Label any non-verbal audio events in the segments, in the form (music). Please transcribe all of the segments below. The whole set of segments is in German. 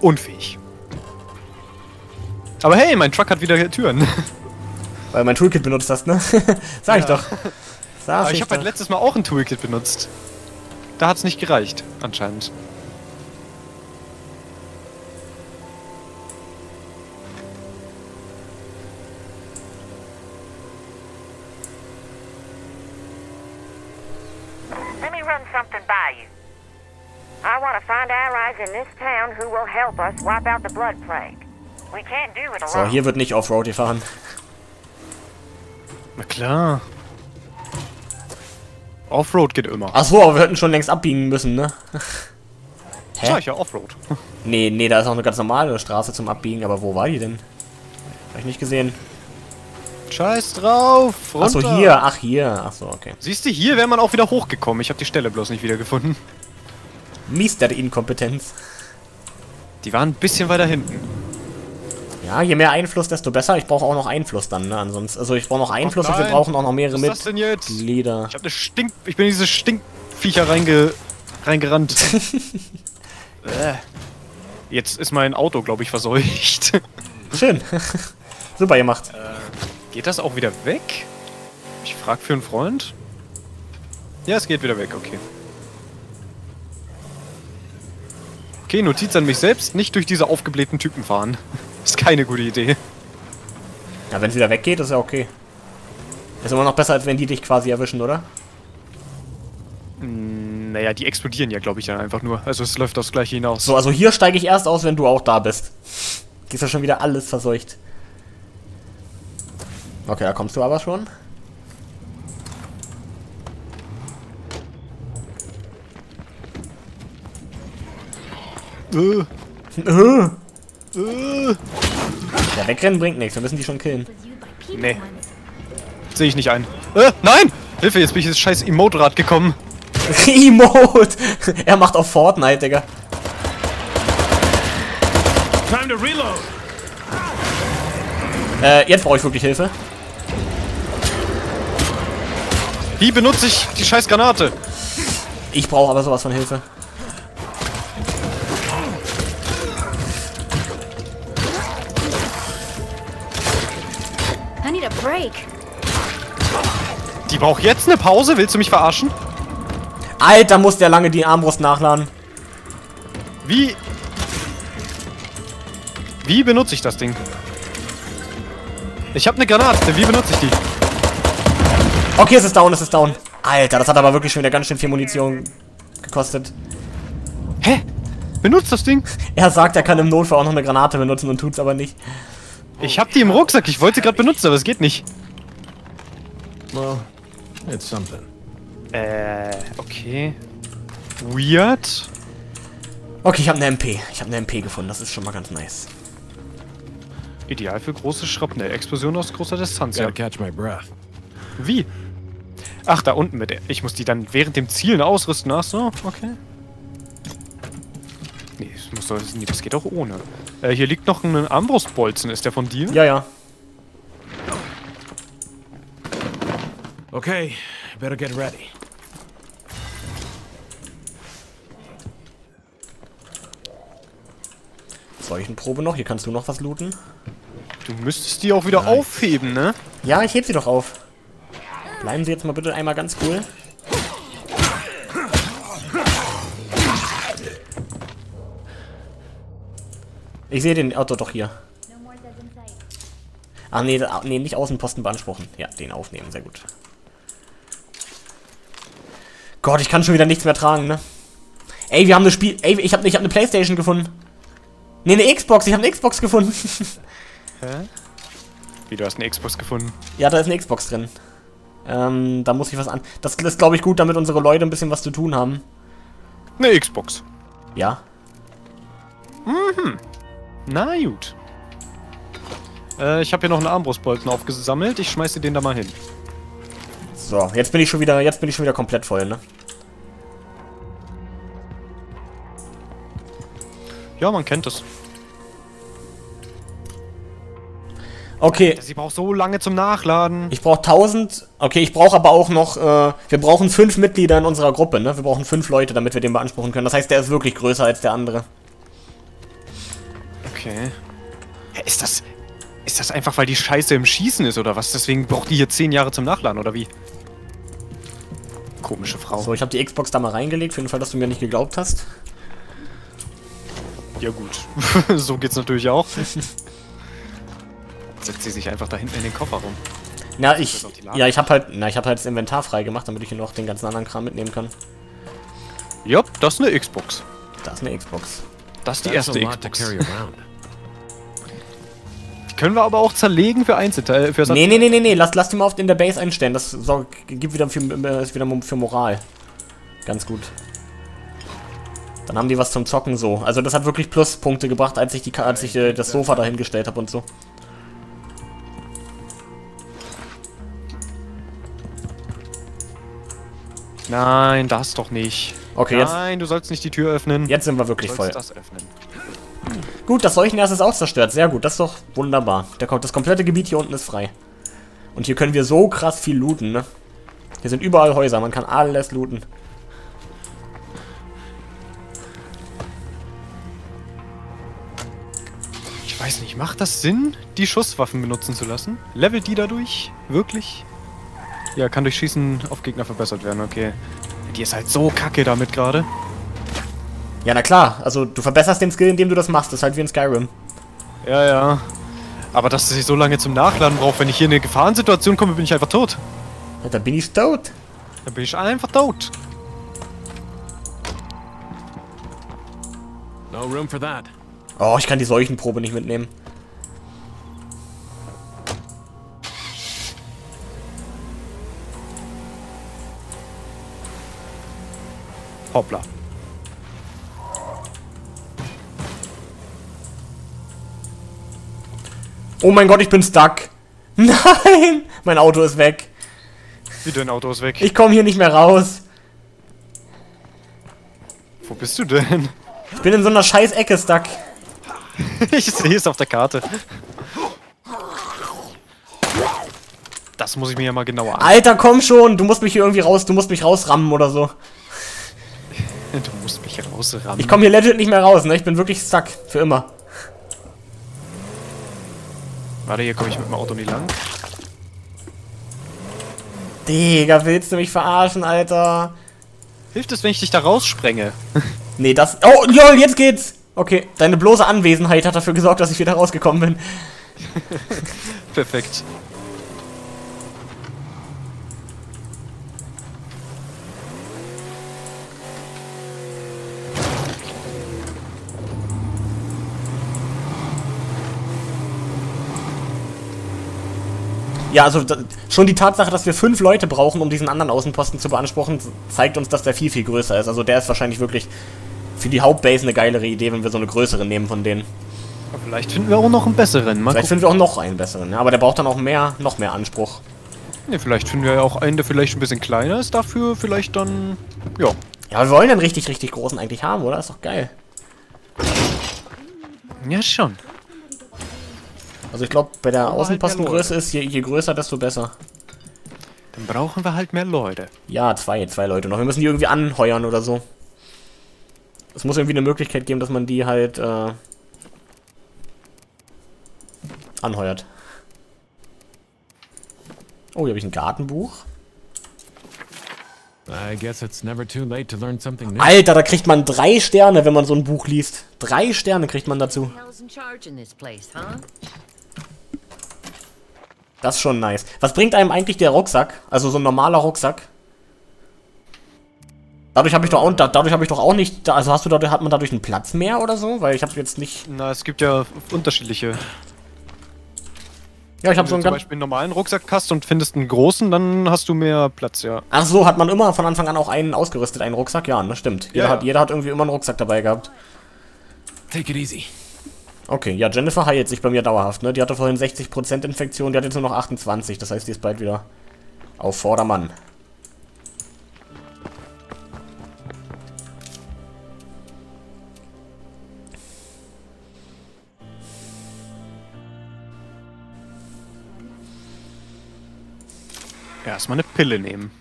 unfähig. Aber hey, mein Truck hat wieder Türen. (laughs) Weil mein Toolkit benutzt hast, ne? (laughs) Sag ich Ja. doch. Sag Aber ich ich habe halt letztes Mal auch ein Toolkit benutzt. Da hat's nicht gereicht, anscheinend. So, alone. hier wird nicht Offroad gefahren. Na klar. Offroad geht immer. Achso, aber wir hätten schon längst abbiegen müssen, ne? Hä? Sag ich ja, Offroad. Nee, nee, da ist auch eine ganz normale Straße zum Abbiegen, aber wo war die denn? Hab ich nicht gesehen. Scheiß drauf. Achso, hier. Ach, hier. Achso, okay. Siehst du, hier wäre man auch wieder hochgekommen. Ich habe die Stelle bloß nicht wiedergefunden. Mies der Inkompetenz. Die waren ein bisschen weiter hinten. Ja, je mehr Einfluss, desto besser. Ich brauche auch noch Einfluss dann, ne? Ansonsten, also ich brauche noch Einfluss und wir brauchen auch noch mehrere Was ist das denn jetzt? Mitglieder. Ich habe eine Stink... Ich bin in diese Stinkviecher reinge... reingerannt. (laughs) äh. Jetzt ist mein Auto, glaube ich, verseucht. Schön. (laughs) Super gemacht. Geht das auch wieder weg? Ich frag für einen Freund. Ja, es geht wieder weg, okay. Okay, Notiz an mich selbst, nicht durch diese aufgeblähten Typen fahren. (laughs) Ist keine gute Idee. Ja, wenn es wieder weggeht, ist ja okay. Ist immer noch besser, als wenn die dich quasi erwischen, oder? Naja, die explodieren ja, glaube ich, dann einfach nur. Also es läuft aufs Gleiche hinaus. So, also hier steige ich erst aus, wenn du auch da bist. Ist ja schon wieder alles verseucht. Okay, da kommst du aber schon. Äh, Äh. äh. Ja, wegrennen bringt nichts, wir müssen die schon killen. Nee. Sehe ich nicht ein. Äh, nein! Hilfe, jetzt bin ich ins scheiß Emote-Rad gekommen. (laughs) Emote! Er macht auf Fortnite, Digga. Time to reload. Äh, jetzt brauche ich wirklich Hilfe. Wie benutze ich die scheiß Granate? Ich brauche aber sowas von Hilfe. Die braucht jetzt eine Pause? Willst du mich verarschen? Alter, muss der lange die Armbrust nachladen. Wie... Wie benutze ich das Ding? Ich habe eine Granate, wie benutze ich die? Okay, es ist down, es ist down. Alter, das hat aber wirklich schon wieder ganz schön viel Munition gekostet. Hä? Benutzt das Ding? Er sagt, er kann im Notfall auch noch eine Granate benutzen und tut's aber nicht. Ich habe die im Rucksack, ich wollte sie gerade benutzen, aber es geht nicht. It's something. Äh, okay. Weird. Okay, ich habe eine MP. Ich habe eine MP gefunden, das ist schon mal ganz nice. Ideal für große Schrapnell. Explosion aus großer Distanz, ja. Gotta catch my breath. Wie? Ach, da unten mit der. Ich muss die dann während dem Zielen ausrüsten. Ach so, okay. Nee, das, muss das geht auch ohne. Äh, hier liegt noch ein Armbrustbolzen. Ist der von dir? Ja, ja. Okay, better get ready. Seuchenprobe noch, hier kannst du noch was looten. Du müsstest die auch wieder aufheben, ne? Ja, ich heb sie doch auf. Bleiben Sie jetzt mal bitte einmal ganz cool. Ich sehe den Auto doch hier. Ah, nee, nee, nicht Außenposten beanspruchen. Ja, den aufnehmen, sehr gut. Gott, ich kann schon wieder nichts mehr tragen, ne? Ey, wir haben eine Spiel... Ey, ich habe ich hab eine Playstation gefunden. Nee, eine Xbox, ich habe eine Xbox gefunden. Hä? Wie, du hast eine Xbox gefunden? Ja, da ist eine Xbox drin. Ähm, da muss ich was an. Das ist, glaube ich, gut, damit unsere Leute ein bisschen was zu tun haben. Eine Xbox. Ja. Na gut. Äh, ich habe hier noch einen Armbrustbolzen aufgesammelt. Ich schmeiße den da mal hin. So, jetzt bin ich schon wieder, jetzt bin ich schon wieder komplett voll, ne? Ja, man kennt es. Okay, Sie braucht so lange zum Nachladen. ich brauche 1000. Okay, ich brauche aber auch noch, äh, wir brauchen fünf Mitglieder in unserer Gruppe, ne? Wir brauchen fünf Leute, damit wir den beanspruchen können. Das heißt, der ist wirklich größer als der andere. Okay. Hä, ist das. Ist das einfach, weil die Scheiße im Schießen ist oder was? Deswegen braucht die hier 10 Jahre zum Nachladen oder wie? Komische Frau. So, ich habe die Xbox da mal reingelegt, für den Fall, dass du mir nicht geglaubt hast. Ja gut. (laughs) so geht's natürlich auch. (laughs) Setzt sie sich einfach da hinten in den Kofferraum. Na, ich, Das ja, ich habe halt, na, ich habe halt das Inventar frei gemacht, damit ich hier noch den ganzen anderen Kram mitnehmen kann. Ja, das ist eine Xbox. Da ist eine Xbox. Das ist die erste Xbox. (laughs) können wir aber auch zerlegen für Einzelteile. Für Nee, nee, nee, nee, nee, lass, lass die mal auf in der Base einstellen. Das so, gibt wieder für, äh, ist wieder für Moral. Ganz gut. Dann haben die was zum Zocken so. Also das hat wirklich Pluspunkte gebracht, als ich die als ich äh, das Sofa dahingestellt habe und so. Nein, das doch nicht. Okay, jetzt, Nein, du sollst nicht die Tür öffnen. jetzt sind wir wirklich voll. das öffnen. Gut, das Seuchenherz ist auch zerstört. Sehr gut, das ist doch wunderbar. Der, das komplette Gebiet hier unten ist frei. Und hier können wir so krass viel looten, ne? Hier sind überall Häuser, man kann alles looten. Ich weiß nicht, macht das Sinn, die Schusswaffen benutzen zu lassen? Levelt die dadurch? Wirklich? Ja, kann durch Schießen auf Gegner verbessert werden, okay. Die ist halt so kacke damit gerade. Ja, na klar. Also, du verbesserst den Skill, indem du das machst. Das ist halt wie in Skyrim. Ja, ja. Aber dass ich so lange zum Nachladen brauche, wenn ich hier in eine Gefahrensituation komme, bin ich einfach tot. Ja, da bin ich tot. Dann bin ich einfach tot. No room for that. Oh, ich kann die Seuchenprobe nicht mitnehmen. Hoppla. Oh mein Gott, ich bin stuck. (laughs) Nein! Mein Auto ist weg. Wie dein Auto ist weg. Ich komme hier nicht mehr raus. Wo bist du denn? Ich bin in so einer scheiß Ecke stuck. (laughs) Ich sehe es auf der Karte. Das muss ich mir ja mal genauer an. Alter, komm schon. Du musst mich hier irgendwie raus. Du musst mich rausrammen oder so. (laughs) Du musst mich rausrammen. Ich komme hier legit nicht mehr raus, ne? Ich bin wirklich stuck. Für immer. Warte, hier komme ich mit dem Auto nicht lang. Digga, willst du mich verarschen, Alter? Hilft es, wenn ich dich da raussprenge? (laughs) Nee, das... Oh, lol, jetzt geht's. Okay, deine bloße Anwesenheit hat dafür gesorgt, dass ich wieder rausgekommen bin. (laughs) Perfekt. Ja, also schon die Tatsache, dass wir fünf Leute brauchen, um diesen anderen Außenposten zu beanspruchen, zeigt uns, dass der viel, viel größer ist. Also der ist wahrscheinlich wirklich für die Hauptbase eine geilere Idee, wenn wir so eine größere nehmen von denen. Aber Vielleicht finden wir auch noch einen besseren. Mal Vielleicht gucken. finden wir auch noch einen besseren, ja, aber der braucht dann auch mehr, noch mehr Anspruch. Nee, vielleicht finden wir ja auch einen, der vielleicht ein bisschen kleiner ist, dafür vielleicht dann. Ja. Ja, wir wollen den richtig, richtig großen eigentlich haben, oder? Ist doch geil. Ja, schon. Also ich glaube, bei der halt Außenpostengröße ist, je, je größer, desto besser. Dann brauchen wir halt mehr Leute. Ja, zwei, zwei Leute noch. Wir müssen die irgendwie anheuern oder so. Es muss irgendwie eine Möglichkeit geben, dass man die halt äh, anheuert. Oh, hier habe ich ein Gartenbuch. I guess it's never too late to learn something new. Alter, da kriegt man drei Sterne, wenn man so ein Buch liest. Drei Sterne kriegt man dazu. hell's in charge in this place, huh? Das ist schon nice. Was bringt einem eigentlich der Rucksack? Also so ein normaler Rucksack? Dadurch habe ich doch auch, da, dadurch habe ich doch auch nicht, da- also hast du dadurch, hat man dadurch einen Platz mehr oder so? Weil ich habe jetzt nicht, Na, es gibt ja unterschiedliche. ja, ich habe Wenn so du einen zum ganz, Beispiel einen normalen Rucksack hast und findest einen großen, dann hast du mehr Platz, ja. ach so, hat man immer von Anfang an auch einen ausgerüstet, einen Rucksack? Ja, das stimmt. Jeder, Ja, ja. Hat, jeder hat irgendwie immer einen Rucksack dabei gehabt. Take it easy. Okay, ja, Jennifer heilt sich bei mir dauerhaft, ne? Die hatte vorhin 60% Infektion, die hat jetzt nur noch 28, das heißt, die ist bald wieder auf Vordermann. Erstmal eine Pille nehmen.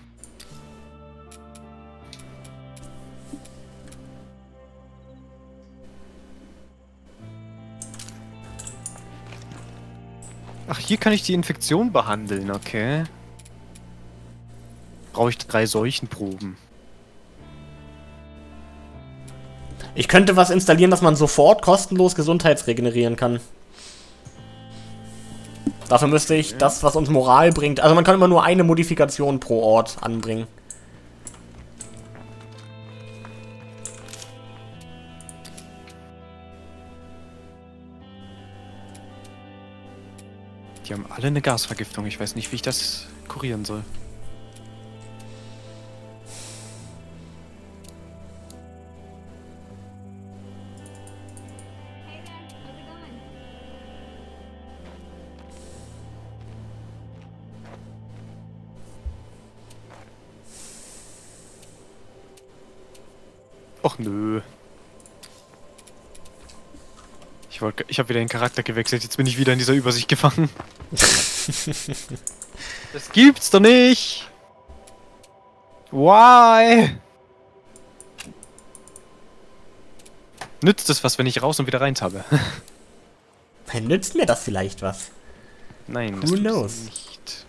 Hier kann ich die Infektion behandeln, okay. Brauche ich drei Seuchenproben. Ich könnte was installieren, dass man sofort kostenlos gesundheitsregenerieren kann. Dafür müsste ich das, was uns Moral bringt. Also man kann immer nur eine Modifikation pro Ort anbringen. Alle eine Gasvergiftung. Ich weiß nicht, wie ich das kurieren soll. Och nö. Ich wollte, ich habe wieder den Charakter gewechselt. Jetzt bin ich wieder in dieser Übersicht gefangen. (laughs) das gibt's doch nicht. Why? Nützt es was, wenn ich raus und wieder rein habe? (laughs) Nützt mir das vielleicht was? Nein, Who es knows? nicht.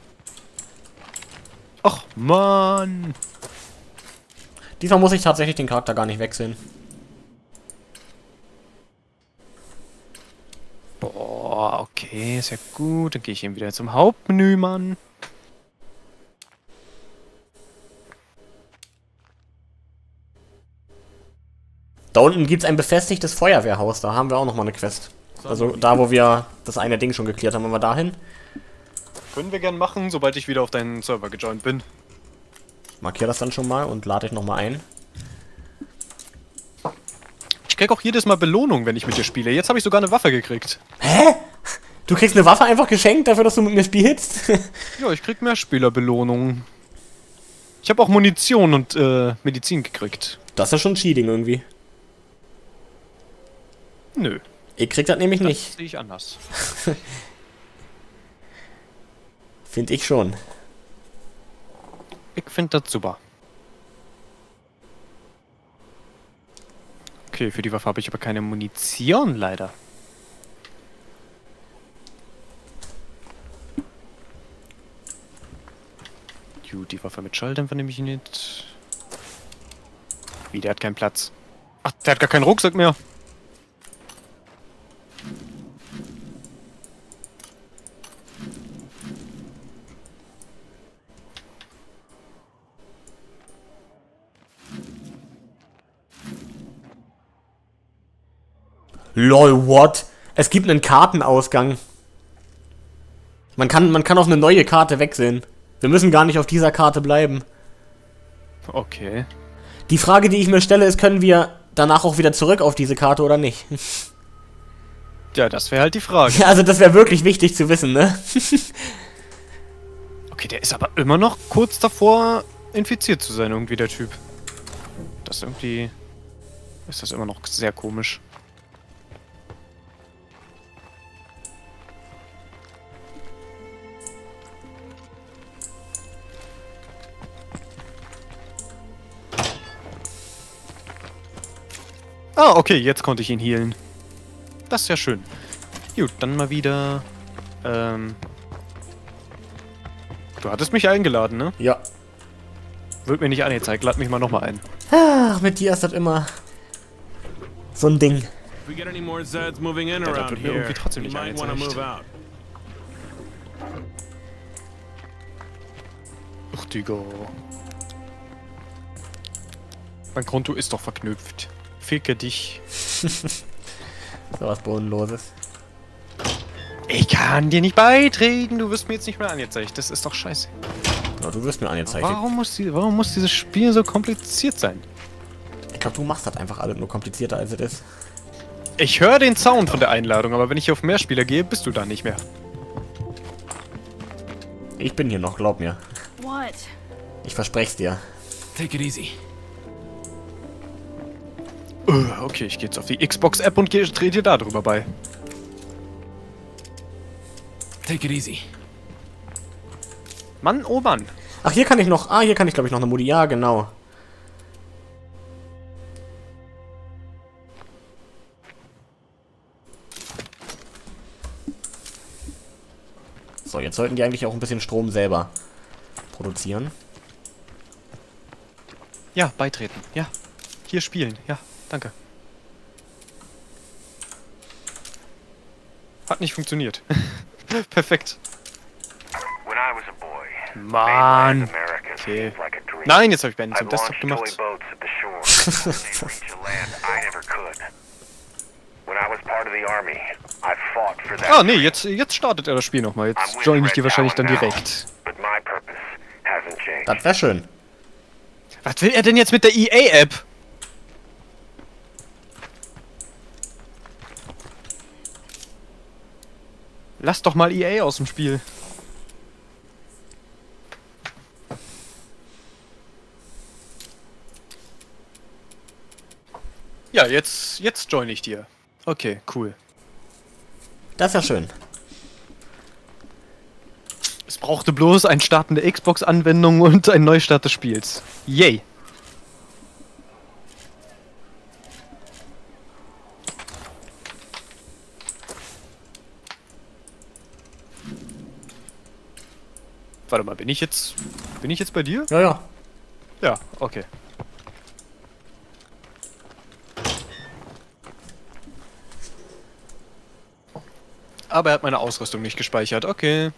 Och, Mann. Diesmal muss ich tatsächlich den Charakter gar nicht wechseln. Boah, okay, sehr gut. Dann gehe ich eben wieder zum Hauptmenü, Mann. Da unten gibt es ein befestigtes Feuerwehrhaus. Da haben wir auch nochmal eine Quest. Also da, wo wir das eine Ding schon geklärt haben. Wollen wir dahin? Können wir gern machen, sobald ich wieder auf deinen Server gejoint bin. Markiere das dann schon mal und lade ich nochmal ein. Ich krieg auch jedes Mal Belohnung, wenn ich mit dir spiele. Jetzt habe ich sogar eine Waffe gekriegt. Hä? Du kriegst eine Waffe einfach geschenkt dafür, dass du mit mir spielst? (laughs) Ja, ich krieg mehr Spielerbelohnungen. Ich habe auch Munition und äh, Medizin gekriegt. das ist ja schon Cheating irgendwie. Nö, Ich krieg das nämlich das nicht. sehe ich anders. (laughs) Finde ich schon. Ich finde das super. Okay, für die Waffe habe ich aber keine Munition, leider. Gut, die Waffe mit Schalldämpfer nehme ich nicht. Wie, der hat keinen Platz. Ach, der hat gar keinen Rucksack mehr. LOL, what? Es gibt einen Kartenausgang. Man kann, man kann auf eine neue Karte wechseln. Wir müssen gar nicht auf dieser Karte bleiben. Okay. Die Frage, die ich mir stelle, ist, können wir danach auch wieder zurück auf diese Karte oder nicht? (laughs) Ja, das wäre halt die Frage. Ja, (laughs) also das wäre wirklich wichtig zu wissen, ne? (laughs) Okay, der ist aber immer noch kurz davor, infiziert zu sein, irgendwie der Typ. Das irgendwie... Ist das immer noch sehr komisch. Ah, okay, jetzt konnte ich ihn healen. Das ist ja schön. Gut, dann mal wieder... Ähm... Du hattest mich eingeladen, ne? Ja. Wird mir nicht angezeigt. Lad mich mal nochmal ein. Ach, mit dir ist das immer so ein Ding. In das wird mir irgendwie trotzdem nicht angezeigt. Ach, Digga. Mein Konto ist doch verknüpft. Ficke dich. (laughs) So was Bodenloses. Ich kann dir nicht beitreten. Du wirst mir jetzt nicht mehr angezeigt. Das ist doch scheiße. Ja, du wirst mir angezeigt. Warum muss, die, warum muss dieses Spiel so kompliziert sein? Ich glaube, du machst das einfach alles nur komplizierter, als es ist. Ich höre den Sound von der Einladung, aber wenn ich auf Mehrspieler gehe, bist du da nicht mehr. Ich bin hier noch, glaub mir. What? Ich versprech's dir. Take it easy. Äh, Okay, ich gehe jetzt auf die Xbox-App und trete dir da drüber bei. Take it easy. Mann, oh Mann. Ach, hier kann ich noch. Ah, hier kann ich, glaube ich, noch eine Modi. Ja, genau. So, jetzt sollten die eigentlich auch ein bisschen Strom selber produzieren. Ja, beitreten. Ja. Hier spielen. Ja, danke. Hat nicht funktioniert. (laughs) Perfekt. When I was a boy, Mann. Okay. seems like a dream. Nein, jetzt habe ich Ben zum Desktop gemacht. toy boats at the shore, and reach a land I never could. When I was part of the army, I fought for that. Ah, nee, jetzt, jetzt startet er das Spiel nochmal. Jetzt join ich dir wahrscheinlich dann direkt. Das wäre schön. Was will er denn jetzt mit der EA-App? Lass doch mal EA aus dem Spiel. Ja, jetzt, jetzt join ich dir. Okay, cool. Das ist ja schön. Es brauchte bloß ein Starten der Xbox-Anwendung und ein Neustart des Spiels. Yay! Warte mal, bin ich jetzt. Bin ich jetzt bei dir? Ja, ja. Ja, okay. Aber er hat meine Ausrüstung nicht gespeichert. Okay.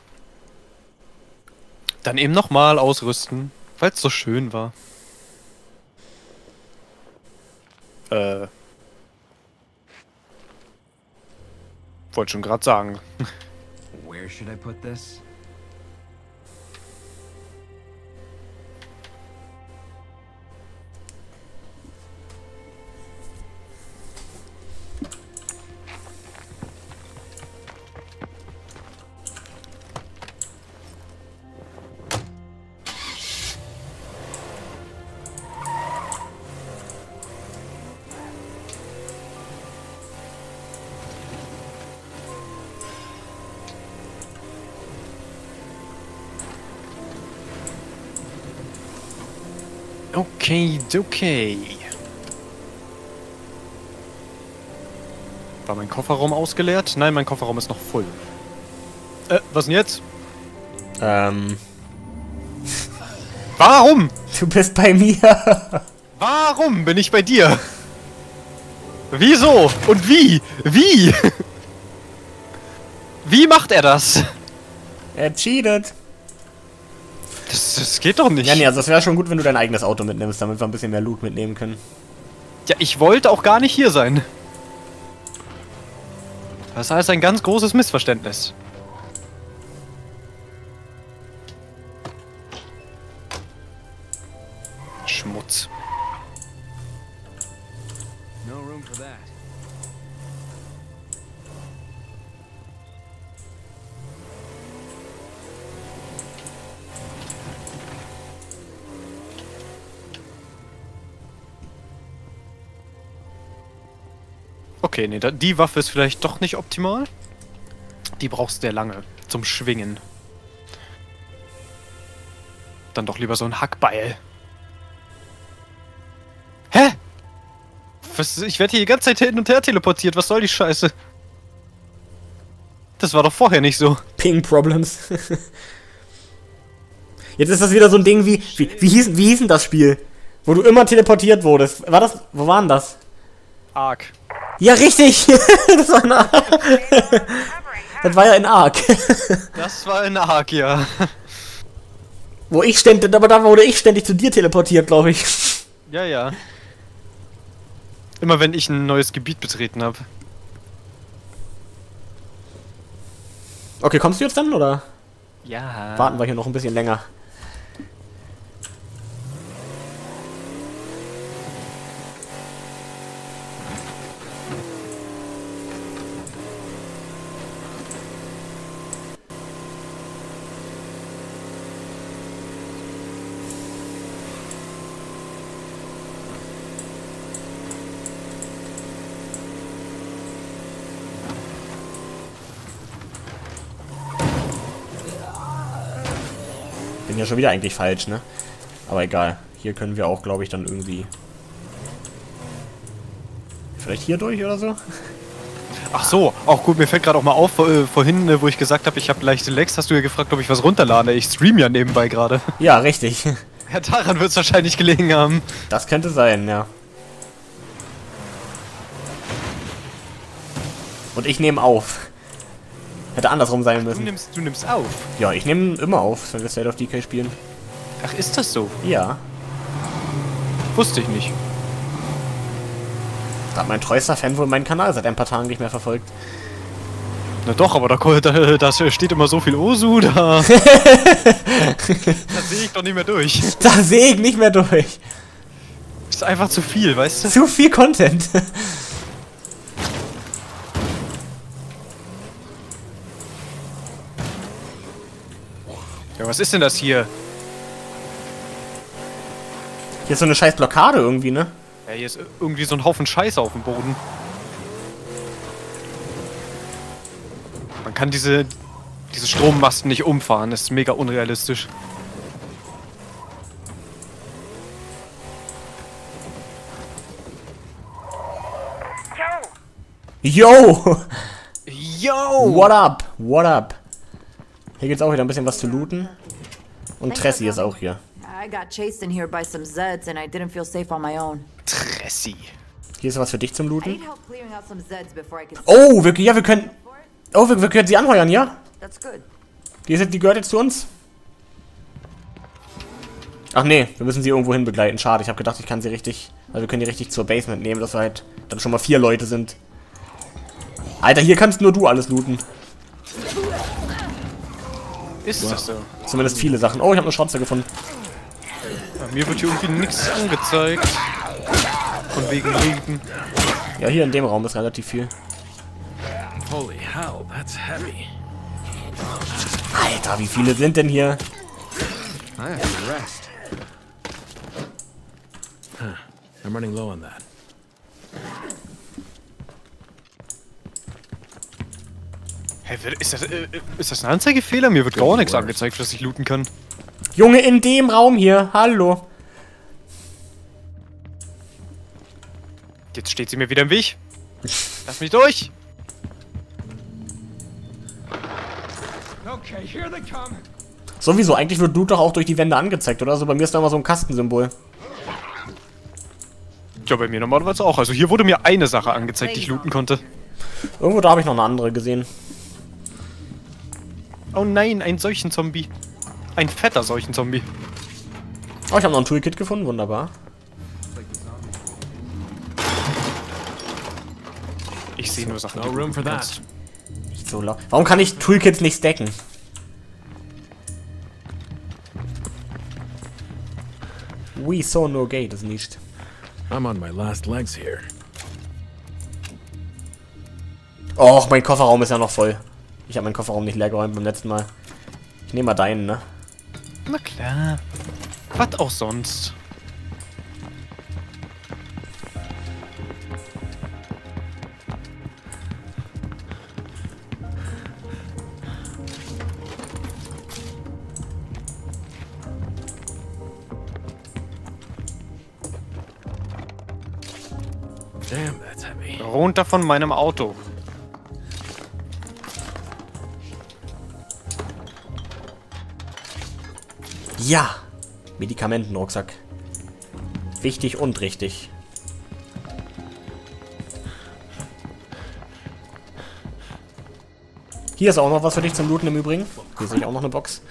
Dann eben nochmal ausrüsten, weil es so schön war. Äh. Wollte schon gerade sagen. (laughs) Where should I put this? Okay, okay. War mein Kofferraum ausgeleert? Nein, mein Kofferraum ist noch voll. Äh, was denn jetzt? Ähm, (laughs) Warum? du bist bei mir. (laughs) Warum bin ich bei dir? Wieso? Und wie? Wie? (laughs) Wie macht er das? er cheatet. Das, das geht doch nicht. Ja, nee, also es wäre schon gut, wenn du dein eigenes Auto mitnimmst, damit wir ein bisschen mehr Loot mitnehmen können. Ja, ich wollte auch gar nicht hier sein. Das alles ein ganz großes Missverständnis. Schmutz. Okay, nee, die Waffe ist vielleicht doch nicht optimal. Die brauchst du ja lange zum Schwingen. Dann doch lieber so ein Hackbeil. Hä? Was, ich werde hier die ganze Zeit hin und her teleportiert. Was soll die Scheiße? Das war doch vorher nicht so. Ping Problems. (laughs) Jetzt ist das wieder so ein Ding wie, wie, wie, hieß, wie hieß denn das Spiel? Wo du immer teleportiert wurdest. War das, wo waren das? Arg. Ja, richtig! (laughs) das war in Ark. das war ja in Ark. Das war ein Arg, ja. wo ich ständig, aber da wurde ich ständig zu dir teleportiert, glaube ich. Ja, ja. Immer wenn ich ein neues Gebiet betreten habe. Okay, kommst du jetzt dann, oder? Ja. Warten wir hier noch ein bisschen länger. Bin ja schon wieder eigentlich falsch, ne? Aber egal. Hier können wir auch, glaube ich, dann irgendwie... Vielleicht hier durch oder so? (laughs) Ach so, auch gut, mir fällt gerade auch mal auf, äh, vorhin, äh, wo ich gesagt habe, ich habe leichte Lex, hast du ja gefragt, ob ich was runterlade. Ich stream ja nebenbei gerade. (laughs) Ja, richtig. (laughs) Ja, daran wird es wahrscheinlich gelegen haben. Das könnte sein, ja. Und ich nehme auf. Hätte andersrum sein Du müssen. nimmst, du nimmst auf. Ja, ich nehme immer auf, wenn wir State of Decay spielen. Ach, ist das so? Ja. Wusste ich nicht. Da hat mein treuester Fan wohl meinen Kanal seit ein paar Tagen nicht mehr verfolgt. Na doch, aber da, da, da steht immer so viel Osu, da... (laughs) da sehe ich doch nicht mehr durch. Da sehe ich nicht mehr durch. Ist einfach zu viel, weißt du? Zu viel Content. Ja, was ist denn das hier? Hier ist so eine scheiß Blockade irgendwie, ne? Ja, hier ist irgendwie so ein Haufen Scheiße auf dem Boden. Man kann diese, diese Strommasten nicht umfahren, das ist mega unrealistisch. Yo! Yo! What up? What up? Hier gibt's auch wieder ein bisschen was zu looten. Und Tressi ist auch hier. I got chased in here by some Zeds and I didn't feel safe on my own. Tressi. Hier ist was für dich zum Looten. Oh, wir, ja, wir können... Oh, wir, wir können sie anheuern, ja? That's good. Die, ist, die gehört jetzt zu uns? Ach nee, wir müssen sie irgendwo hin begleiten. Schade, ich habe gedacht, ich kann sie richtig... Also wir können die richtig zur Basement nehmen, dass wir halt dann schon mal vier Leute sind. Alter, hier kannst nur du alles looten. Ist das so? Zumindest viele Sachen. Oh, ich habe eine Schrotze gefunden. Bei mir wird hier irgendwie nichts angezeigt. Von wegen Regen. Ja, hier in dem Raum ist relativ viel. Holy hell, that's heavy. Alter, wie viele sind denn hier? I have to rest. I'm running low on that. Hä, wird- ist das, äh, ist das ein Anzeigefehler? Mir wird gar nichts angezeigt, dass ich looten kann. Junge, in dem Raum hier. Hallo. Jetzt steht sie mir wieder im Weg. Lass mich durch! Okay, here they come. Sowieso, eigentlich wird Loot doch auch durch die Wände angezeigt, oder? Also bei mir ist da immer so ein Kastensymbol. Ja, bei mir normalerweise auch. Also hier wurde mir eine Sache angezeigt, die ich looten konnte. Irgendwo da habe ich noch eine andere gesehen. Oh nein, ein solchen Zombie. Ein fetter solchen Zombie. Oh, ich habe noch ein Toolkit gefunden, wunderbar. Ich sehe nur Sachen, No room for that. Nicht so laut. Warum kann ich Toolkits nicht stacken? We saw no gate ist nicht. I'm on my last legs here. Och, mein Kofferraum ist ja noch voll. Ich habe meinen Kofferraum nicht leer geräumt beim letzten Mal. Ich nehme mal deinen, ne? Na klar. Was auch sonst. Damn, that's heavy. Runter von meinem Auto. Ja! Medikamentenrucksack. Wichtig und richtig. Hier ist auch noch was für dich zum Looten im Übrigen. Hier sehe ich auch noch eine Box.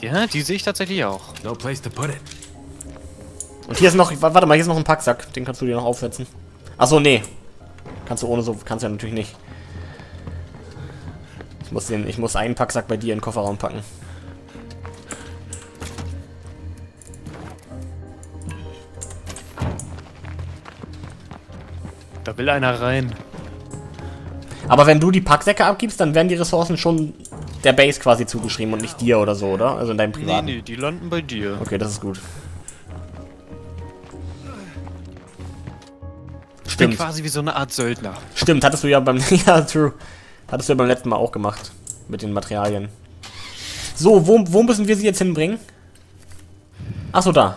Ja, die sehe ich tatsächlich auch. No place to put it. Und hier ist noch, wa- warte mal, hier ist noch ein Packsack. Den kannst du dir noch aufsetzen. Achso, nee. Kannst du ohne so, kannst du ja natürlich nicht. Ich muss den, ich muss einen Packsack bei dir in den Kofferraum packen. Da will einer rein. Aber wenn du die Packsäcke abgibst, dann werden die Ressourcen schon der Base quasi zugeschrieben und nicht dir oder so, oder? Also in deinem Nee, privaten. nee, die landen bei dir. Okay, das ist gut. Ich bin Stimmt. quasi wie so eine Art Söldner. Stimmt, hattest du ja beim. (laughs) ja, true. Hattest du ja beim letzten Mal auch gemacht. Mit den Materialien. So, wo, wo müssen wir sie jetzt hinbringen? Achso, da.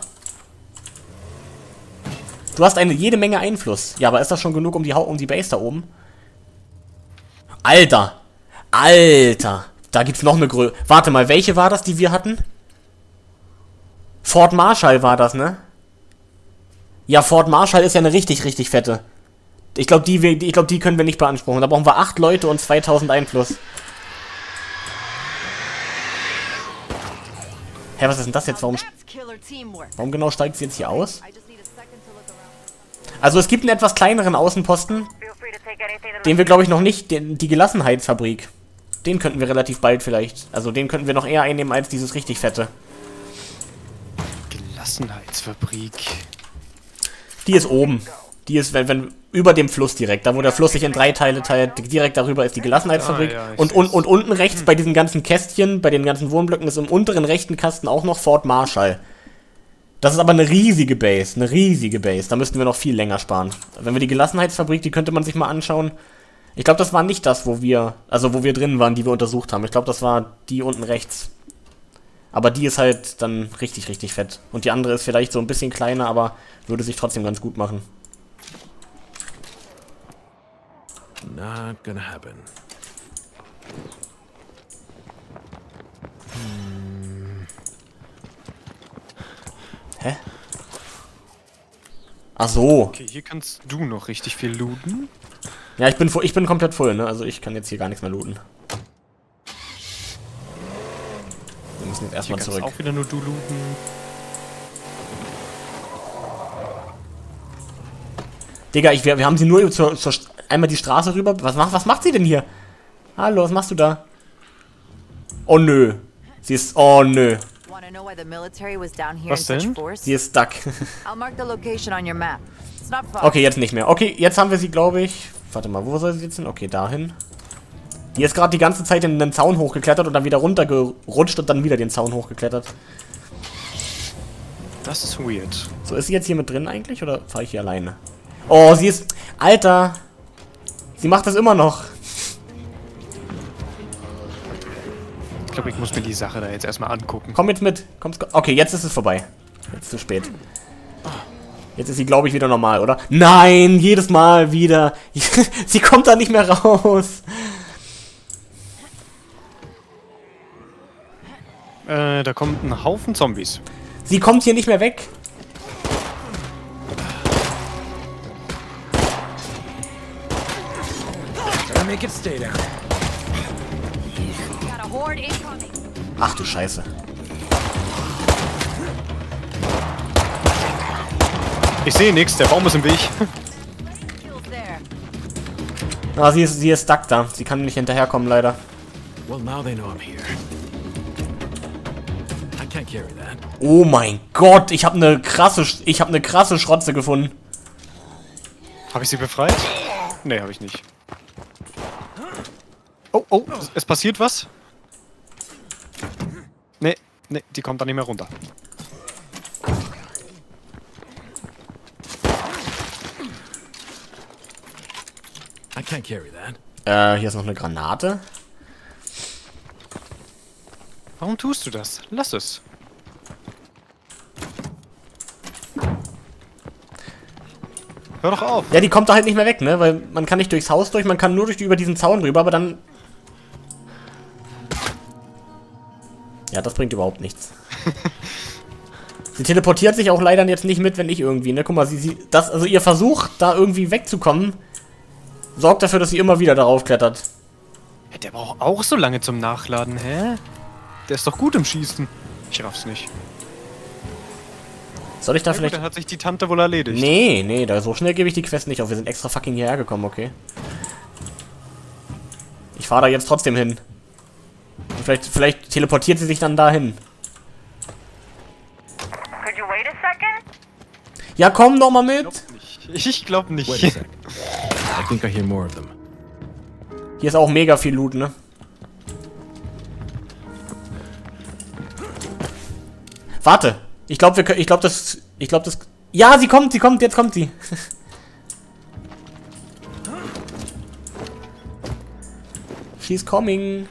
Du hast eine jede Menge Einfluss. Ja, aber ist das schon genug um die, um die Base da oben? Alter! Alter! Da gibt's noch eine Grö... Warte mal, welche war das, die wir hatten? Fort Marshall war das, ne? Ja, Fort Marshall ist ja eine richtig, richtig fette. Ich glaube, die, ich glaub, die können wir nicht beanspruchen. Da brauchen wir 8 Leute und 2000 Einfluss. Hä, was ist denn das jetzt? Warum, warum genau steigt sie jetzt hier aus? Also es gibt einen etwas kleineren Außenposten, den wir glaube ich noch nicht, den, die Gelassenheitsfabrik. Den könnten wir relativ bald vielleicht. Also den könnten wir noch eher einnehmen als dieses richtig fette. Gelassenheitsfabrik. Die ist oben. Die ist, wenn, wenn über dem Fluss direkt, da wo der Fluss sich in drei Teile teilt, direkt darüber ist die Gelassenheitsfabrik. Ah, ja, und, und, und unten rechts bei diesen ganzen Kästchen, bei den ganzen Wohnblöcken, ist im unteren rechten Kasten auch noch Fort Marshall. Das ist aber eine riesige Base, eine riesige Base. Da müssten wir noch viel länger sparen. Wenn wir die Gelassenheitsfabrik, die könnte man sich mal anschauen. Ich glaube, das war nicht das, wo wir, also wo wir drin waren, die wir untersucht haben. Ich glaube, das war die unten rechts. Aber die ist halt dann richtig, richtig fett. Und die andere ist vielleicht so ein bisschen kleiner, aber würde sich trotzdem ganz gut machen. Not gonna happen. Hä? Ach so. Okay, hier kannst du noch richtig viel looten. Ja, ich bin, ich bin komplett voll, ne? Also ich kann jetzt hier gar nichts mehr looten. Wir müssen jetzt Hier erstmal kannst zurück. auch wieder nur du looten. Digga, ich, wir, wir haben sie nur zur, zur, einmal die Straße rüber. Was macht, was macht sie denn hier? Hallo, was machst du da? Oh nö. Sie ist. Oh nö. Was denn? Sie ist stuck. (laughs) Okay, jetzt nicht mehr. Okay, jetzt haben wir sie, glaube ich. Warte mal, wo soll sie jetzt hin? Okay, dahin. Die ist gerade die ganze Zeit in den Zaun hochgeklettert und dann wieder runtergerutscht und dann wieder den Zaun hochgeklettert. Das ist weird. So, ist sie jetzt hier mit drin eigentlich oder fahre ich hier alleine? Oh, sie ist. Alter! Sie macht das immer noch. Ich glaube, ich muss mir die Sache da jetzt erstmal angucken. Komm jetzt mit. Komm's, okay, jetzt ist es vorbei. Jetzt ist zu spät. Jetzt ist sie, glaube ich, wieder normal, oder? Nein, jedes Mal wieder. (laughs) sie kommt da nicht mehr raus. Äh, da kommt ein Haufen Zombies. Sie kommt hier nicht mehr weg. Make it stay incoming. Ach du Scheiße. Ich sehe nichts, der Baum ist im Weg. There. Ah, sie ist, sie ist stuck da. Sie kann nicht hinterherkommen, leider. Well, now they know I'm here. I can't carry that. Oh mein Gott, ich habe eine krasse, Sch- ich habe eine krasse Schrotze gefunden. Habe ich sie befreit? Nee, habe ich nicht. Oh, oh, es- passiert was. Nee, nee, die kommt da nicht mehr runter. I can't carry that. Äh, hier ist noch eine Granate. Warum tust du das? Lass es. Hör doch auf. Ja, die kommt da halt nicht mehr weg, ne? Weil man kann nicht durchs Haus durch, man kann nur durch über diesen Zaun rüber, aber dann... Ja, das bringt überhaupt nichts. (laughs) sie teleportiert sich auch leider jetzt nicht mit, wenn ich irgendwie, ne? Guck mal, sie, sie, das, also ihr Versuch, da irgendwie wegzukommen, sorgt dafür, dass sie immer wieder darauf klettert. Ja, der braucht auch so lange zum Nachladen, hä? Der ist doch gut im Schießen. Ich raff's nicht. Soll ich da gut, vielleicht... dann hat sich die Tante wohl erledigt. Nee, nee, da so schnell gebe ich die Quest nicht auf. Wir sind extra fucking hierher gekommen, okay? Ich fahre da jetzt trotzdem hin. Vielleicht, vielleicht teleportiert sie sich dann dahin. Could you wait a second? Ja, komm doch mal mit! Nicht. (laughs) Ich glaub nicht. Wait a sec. I think I hear more of them. Hier ist auch mega viel Loot, ne? Warte! Ich glaube, wir können. Ich glaube, das. Ich glaube, das. Ja, sie kommt, sie kommt, jetzt kommt sie. (laughs) She's coming.